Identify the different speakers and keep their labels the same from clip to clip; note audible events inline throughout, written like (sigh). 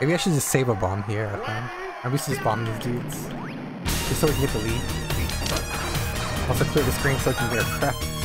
Speaker 1: Maybe I should just save a bomb here we should just bomb these dudes. Just so we can get the lead. Also clear the screen so I can get a prep.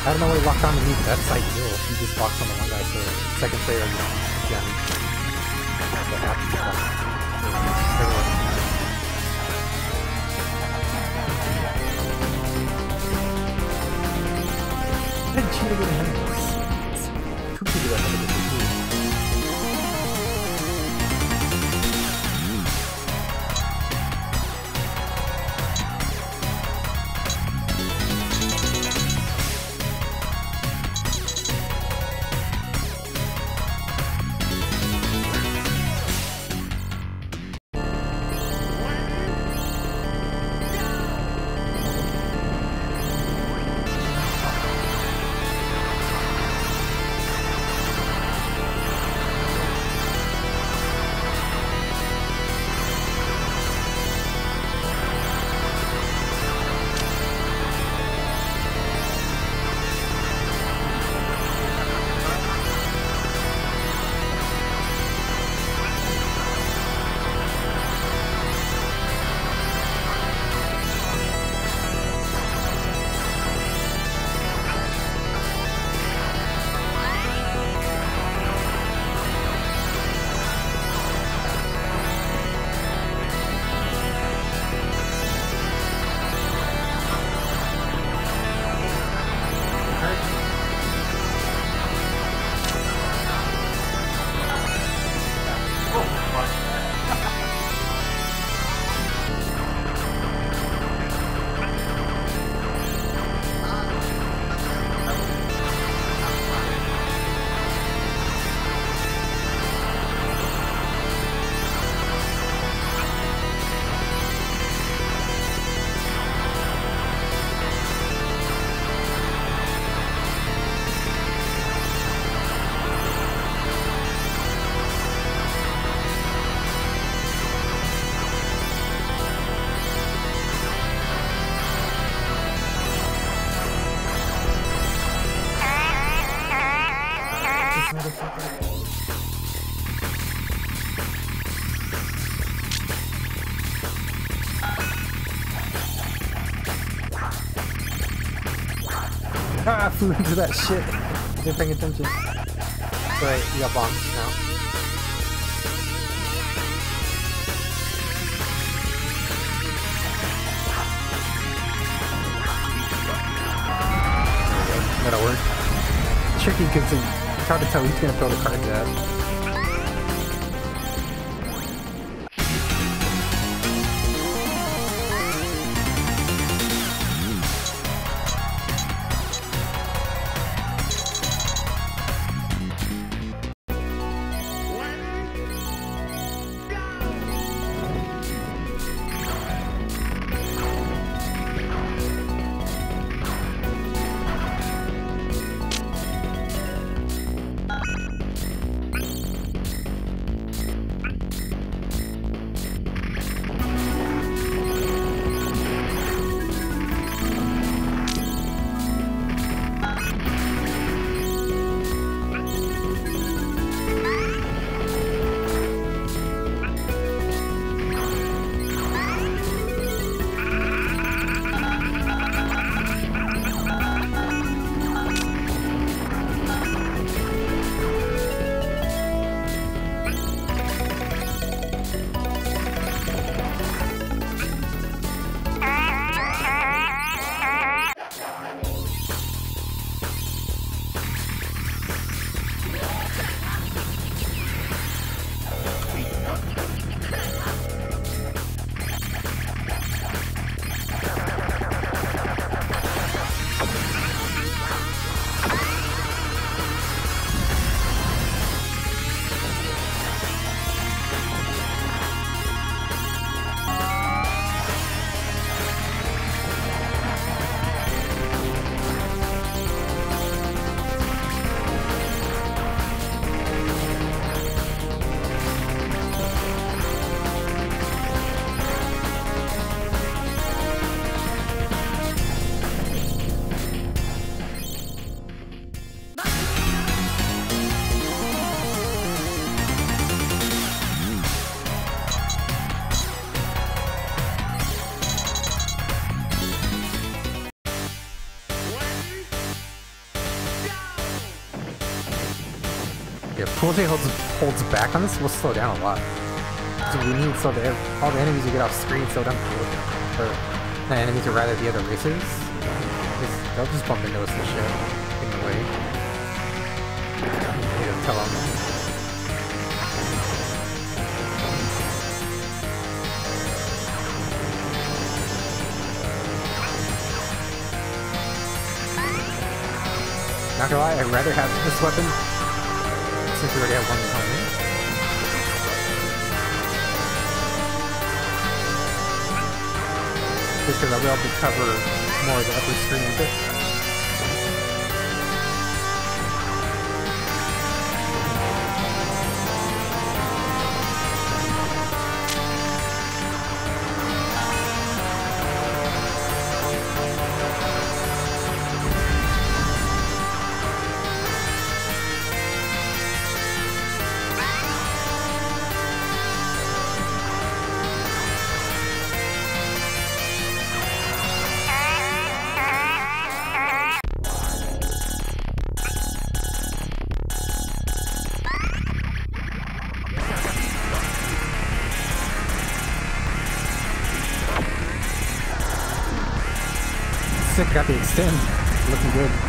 Speaker 1: I don't know where he lock on the but That's ideal. You just box on the one guy, so second player, you don't. That's what happens. Flew into that shit. Didn't paying attention. Right, you got bombs now. That'll work. Tricky because it's hard to tell who's gonna throw the cards at. Pulse holds holds back on this, we'll slow down a lot. So we need so that all the enemies you get off screen slow down for the enemies are rather the other races. They'll just bump into us and shit in the way. You know, tell them. Not gonna lie, I'd rather have this weapon since we already have one coming. Just because I'll be able to cover more of the upper screen a bit. Got the extend. Looking good.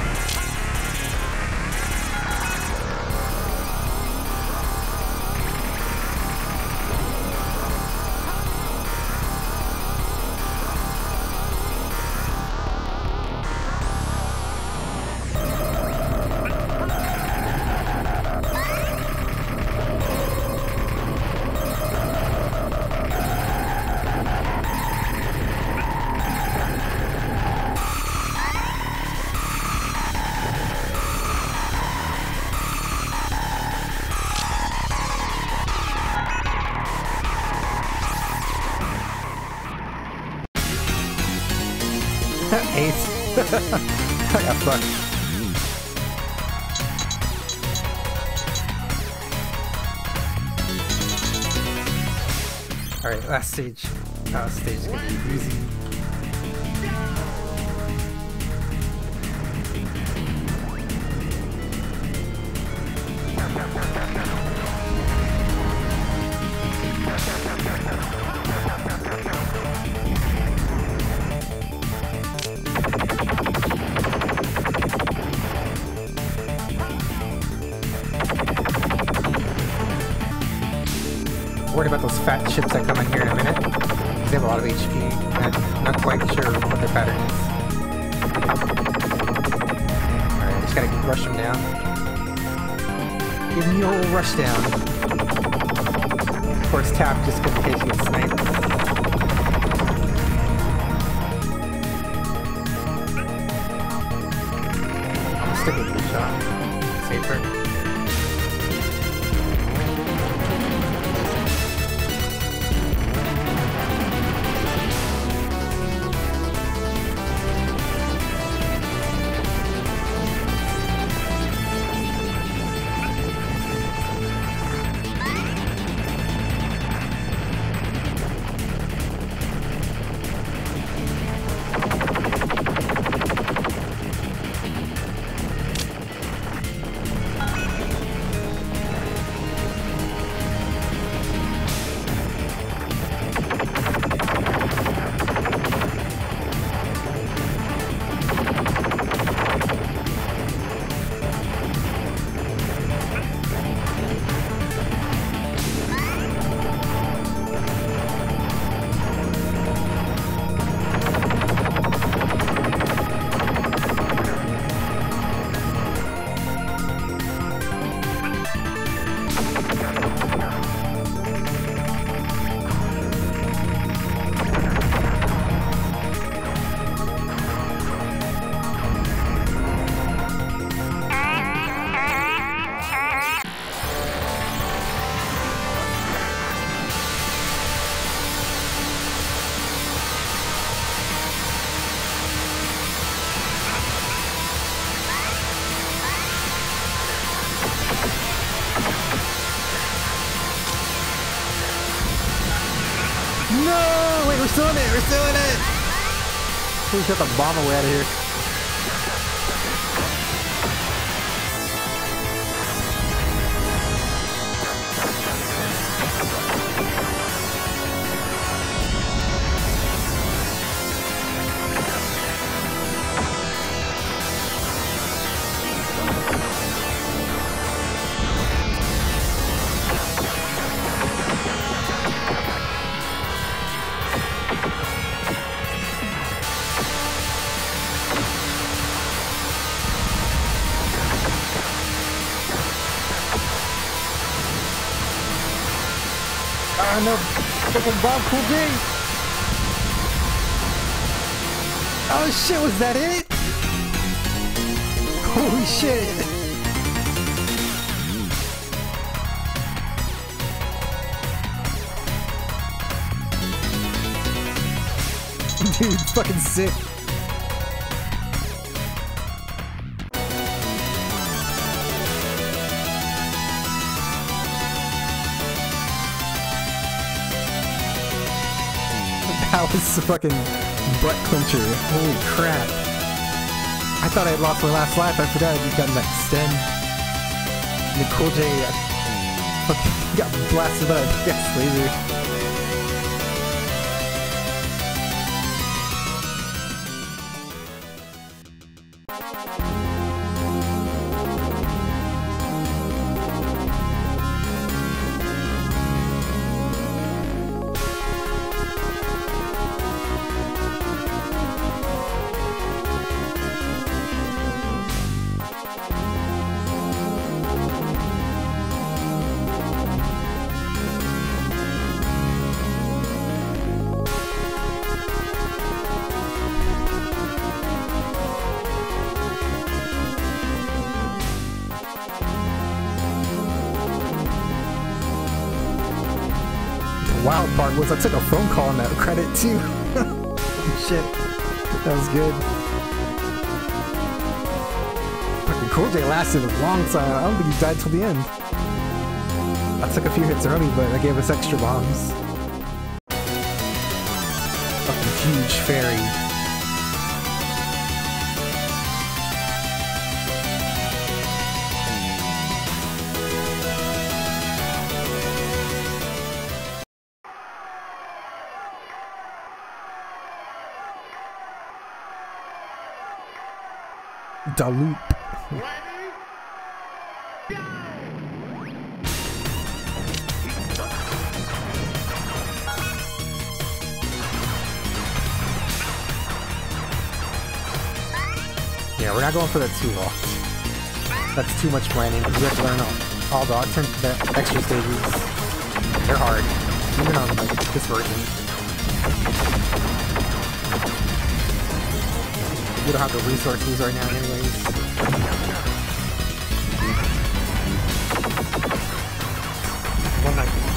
Speaker 1: Last stage. Last stage is gonna be easy. Fat ships that come in here in a minute. They have a lot of HP, and not quite sure what their pattern is. Alright, just gotta rush them down. Give me a old rush down. Of course, tap just in case you get sniped. Stick with the shot. Safer. We're in it! We got the bomb away out of here. Fucking Cool. Oh shit, was that it? Holy shit. (laughs) Dude, fucking sick. That was a fucking butt clincher. Holy crap. I thought I had lost my last life. I forgot I'd gotten that stem. Nicole J fucking (laughs) got blasted by a gas laser. Wild part was I took a phone call on that credit too. (laughs) Shit. That was good. Fucking Cool J lasted a long time. I don't think he died till the end. I took a few hits early, but I gave us extra bombs. Fucking huge fairy. Daloup. Yeah, we're not going for that too long. That's too much planning, you have to learn all, the, the extra stages. They're hard, even on like, this version. You don't have the resources right now anyways. One night.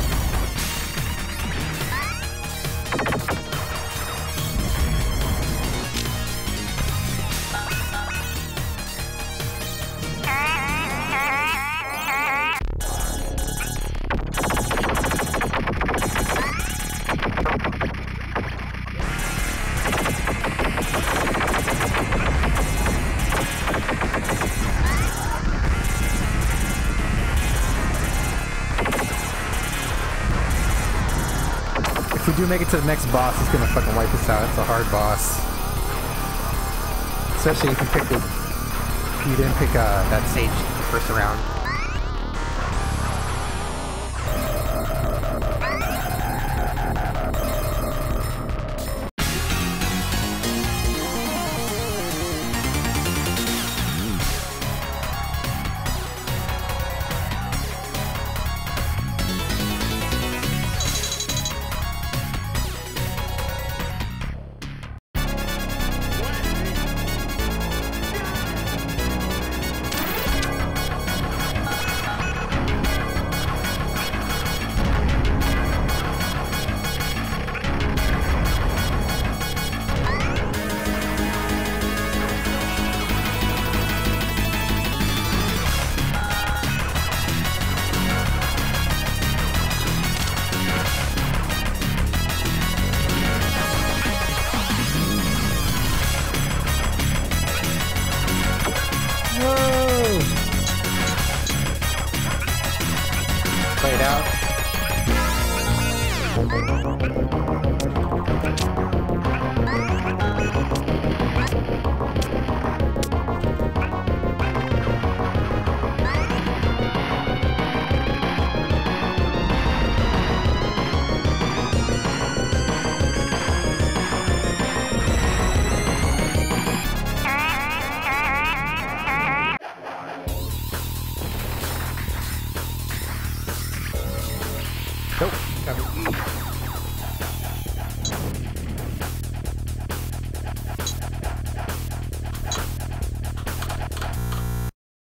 Speaker 1: We make it to the next boss, it's gonna fucking wipe us out. It's a hard boss. Especially if you pick the... If you didn't pick uh, that sage the first round.